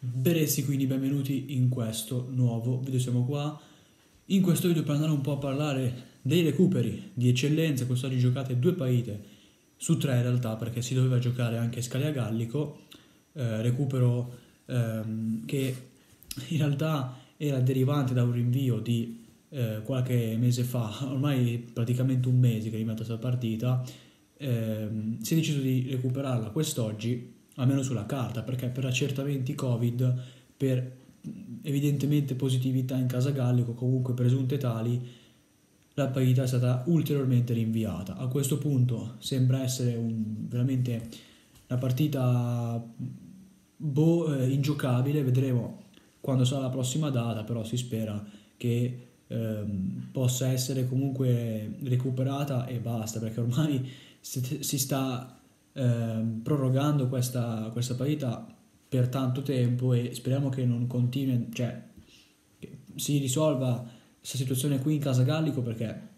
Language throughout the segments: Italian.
Berezzi, quindi benvenuti in questo nuovo video, siamo qua. In questo video per andare un po' a parlare dei recuperi di eccellenza, quest'oggi giocate due partite su tre in realtà perché si doveva giocare anche Scalia Gallico, eh, recupero ehm, che in realtà era derivante da un rinvio di eh, qualche mese fa, ormai praticamente un mese che è arrivata questa partita, ehm, si è deciso di recuperarla quest'oggi almeno sulla carta, perché per accertamenti Covid, per evidentemente positività in casa Gallico, comunque presunte tali, la partita è stata ulteriormente rinviata. A questo punto sembra essere un, veramente una partita boh, eh, ingiocabile, vedremo quando sarà la prossima data, però si spera che ehm, possa essere comunque recuperata e basta, perché ormai si sta eh, prorogando questa, questa parità per tanto tempo e speriamo che non continui, cioè che si risolva questa situazione qui in Casa Gallico perché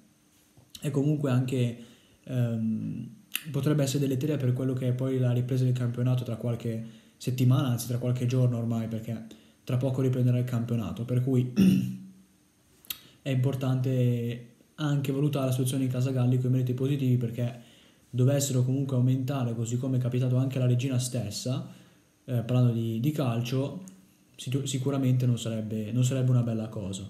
è comunque anche ehm, potrebbe essere deleteria per quello che è poi la ripresa del campionato tra qualche settimana, anzi tra qualche giorno ormai perché tra poco riprenderà il campionato, per cui è importante anche valutare la situazione in Casa Gallico e meriti positivi perché dovessero comunque aumentare, così come è capitato anche alla regina stessa, eh, parlando di, di calcio, sicuramente non sarebbe, non sarebbe, una bella cosa.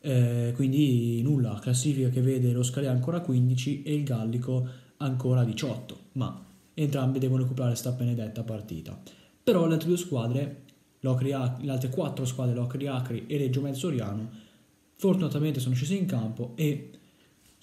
Eh, quindi nulla, classifica che vede lo Scalia ancora 15 e il Gallico ancora 18, ma entrambi devono recuperare sta benedetta partita. Però le altre due squadre, Locri, le altre quattro squadre, Locri Acri e Reggio Mezzoriano, fortunatamente sono scese in campo e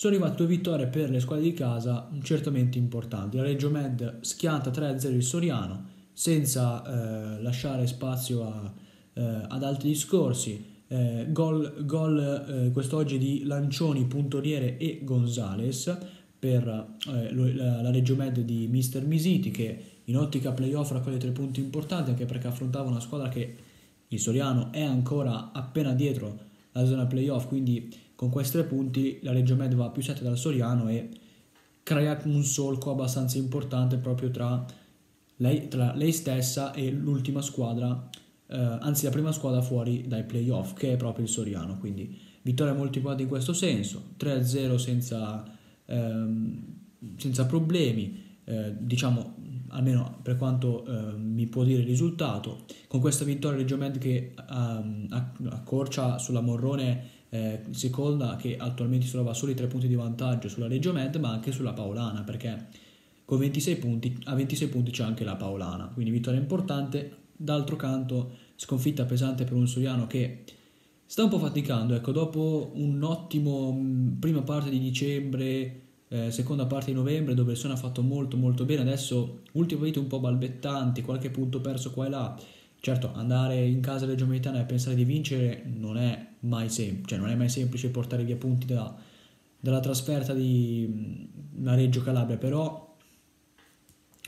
sono arrivate due vittorie per le squadre di casa certamente importanti. La Reggio Med schianta 3-0 il Soriano senza eh, lasciare spazio a, eh, ad altri discorsi. Eh, gol, gol eh, quest'oggi di Lancioni, Puntoriere e Gonzales per eh, la, la Reggio Med di Mister Misiti che in ottica playoff raccoglie tre punti importanti anche perché affrontava una squadra che il Soriano è ancora appena dietro la zona playoff quindi con questi tre punti la Reggio Med va più 7 dal Soriano e crea un solco abbastanza importante proprio tra lei, tra lei stessa e l'ultima squadra, eh, anzi la prima squadra fuori dai playoff, che è proprio il Soriano. Quindi vittoria molto importante in questo senso, 3-0 senza, ehm, senza problemi, eh, diciamo almeno per quanto eh, mi può dire il risultato. Con questa vittoria Reggio Med che ehm, accorcia sulla Morrone eh, seconda che attualmente si trova solo i tre punti di vantaggio sulla Reggio Med ma anche sulla Paolana perché con 26 punti, a 26 punti c'è anche la Paolana. Quindi vittoria importante. D'altro canto sconfitta pesante per un Soriano che sta un po' faticando ecco dopo un ottimo mm, prima parte di dicembre eh, seconda parte di novembre dove il Soriano ha fatto molto molto bene. Adesso ultime vite un po' balbettanti qualche punto perso qua e là. Certo, andare in casa Reggio Emilia e pensare di vincere non è mai, sem- cioè non è mai semplice portare via punti da, dalla trasferta di una Reggio Calabria, però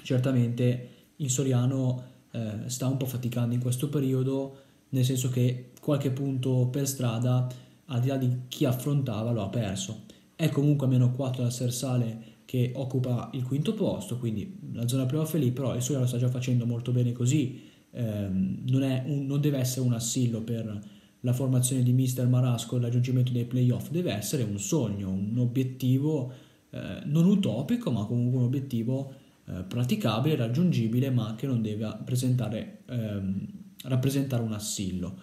certamente il Soriano eh, sta un po' faticando in questo periodo, nel senso che qualche punto per strada, al di là di chi affrontava, lo ha perso. È comunque a meno 4 dal Sersale che occupa il quinto posto, quindi la zona playoff è lì, però il Soriano sta già facendo molto bene così ehm, non, un, non, deve essere un assillo per la formazione di Mister Marasco e il raggiungimento dei playoff, deve essere un sogno, un obiettivo eh, non utopico, ma comunque un obiettivo eh, praticabile, raggiungibile, ma che non deve ehm, rappresentare un assillo.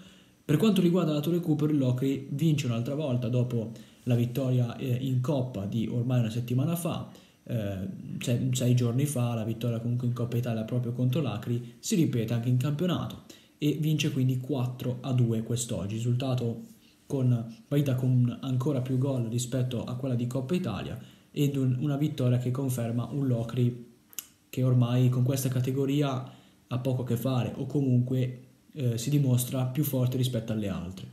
Per quanto riguarda la Tour Recupero, il Locri vince un'altra volta dopo la vittoria eh, in Coppa di ormai una settimana fa eh, sei, sei, giorni fa la vittoria comunque in Coppa Italia proprio contro l'Acri si ripete anche in campionato e vince quindi 4 a 2 quest'oggi. Risultato con parità con ancora più gol rispetto a quella di Coppa Italia ed un, una vittoria che conferma un Locri che ormai con questa categoria ha poco a che fare o comunque eh, si dimostra più forte rispetto alle altre.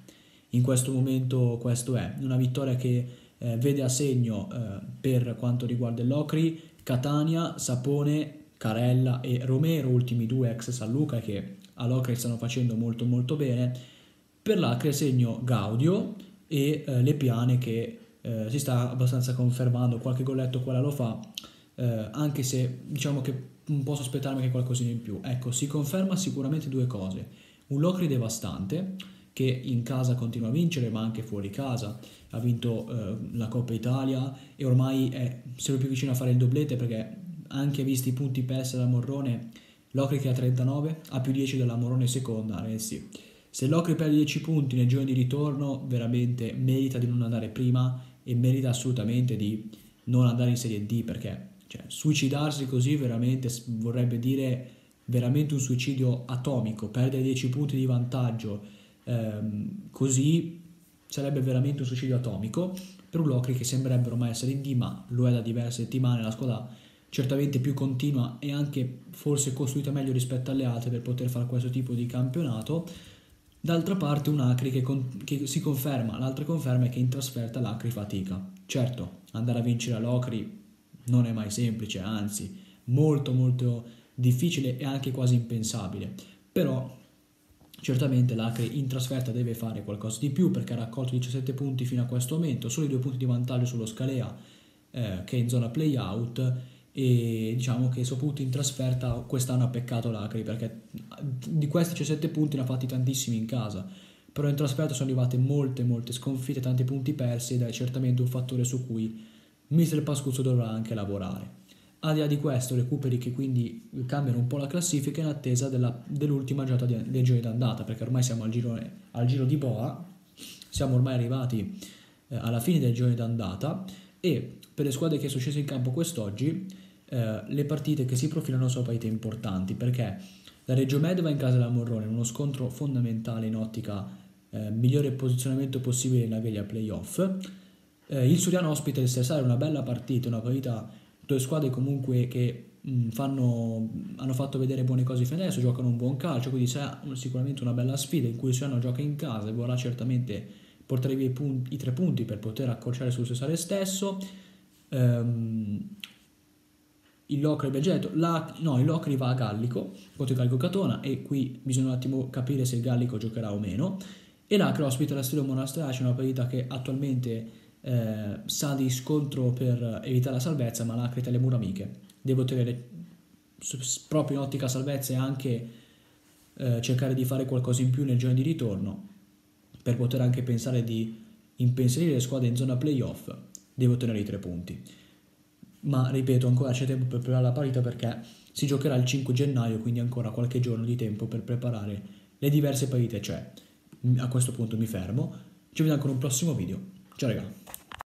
In questo momento questo è una vittoria che eh, vede a segno eh, per quanto riguarda l'Ocri Catania, Sapone, Carella e Romero, ultimi due ex San Luca che all'Ocri stanno facendo molto molto bene. Per l'Acre segno Gaudio e eh, Le Piane che eh, si sta abbastanza confermando, qualche golletto quella lo fa, eh, anche se diciamo che posso aspettarmi che qualcosina in più. Ecco, si conferma sicuramente due cose. Un Locri devastante che in casa continua a vincere ma anche fuori casa. Ha vinto eh, la Coppa Italia e ormai è sempre più vicino a fare il doblete perché anche visti i punti persi dalla Morrone, Locri che ha 39 ha più 10 della Morrone seconda, ragazzi. Se Locri perde 10 punti nel giorno di ritorno, veramente merita di non andare prima e merita assolutamente di non andare in Serie D perché cioè, suicidarsi così veramente vorrebbe dire veramente un suicidio atomico, perdere 10 punti di vantaggio ehm, così sarebbe veramente un suicidio atomico per un Locri che sembrerebbe ormai essere in D ma lo è da diverse settimane, la squadra certamente più continua e anche forse costruita meglio rispetto alle altre per poter fare questo tipo di campionato. D'altra parte un Acri che, con, che si conferma, l'altra conferma è che in trasferta l'Acri fatica. Certo, andare a vincere all'Ocri non è mai semplice, anzi molto molto difficile e anche quasi impensabile, però certamente l'Acri in trasferta deve fare qualcosa di più perché ha raccolto 17 punti fino a questo momento, solo i due punti di vantaggio sullo Scalea eh, che è in zona play-out e diciamo che soprattutto in trasferta quest'anno ha peccato l'Acri perché di questi 17 punti ne ha fatti tantissimi in casa. Però in trasferta sono arrivate molte molte sconfitte, tanti punti persi ed è certamente un fattore su cui Mister Pascuzzo dovrà anche lavorare. Al di là di questo recuperi che quindi cambiano un po' la classifica in attesa della, dell'ultima giornata del giro d'andata perché ormai siamo al giro, al giro di Boa siamo ormai arrivati eh, alla fine del giro d'andata e per le squadre che sono scese in campo quest'oggi eh, le partite che si profilano sono partite importanti perché la Reggio Med va in casa della Morrone uno scontro fondamentale in ottica eh, migliore posizionamento possibile nella veglia playoff. Eh, il Suriano ospita il Sessare, una bella partita, una partita due squadre comunque che mh, fanno, hanno fatto vedere buone cose fino adesso, giocano un buon calcio, quindi sarà sicuramente una bella sfida in cui il Suriano gioca in casa e vorrà certamente portare via i, punti, i tre punti per poter accorciare sul Sessare stesso. Um, il Locri detto, la, no, il Locri va a Gallico contro il Gallico Catona e qui bisogna un attimo capire se il Gallico giocherà o meno. E l'Acre ospita la Stilo Monasterace, una partita che attualmente eh, sa di scontro per evitare la salvezza, ma l'Acre ha le mura amiche. Deve ottenere proprio in ottica salvezza e anche eh, cercare di fare qualcosa in più nel giorno di ritorno per poter anche pensare di impensierire le squadre in zona playoff. Deve ottenere i tre punti ma ripeto ancora c'è tempo per preparare la partita perché si giocherà il 5 gennaio, quindi ancora qualche giorno di tempo per preparare le diverse partite c'è. A questo punto mi fermo, ci vediamo con un prossimo video. Ciao raga!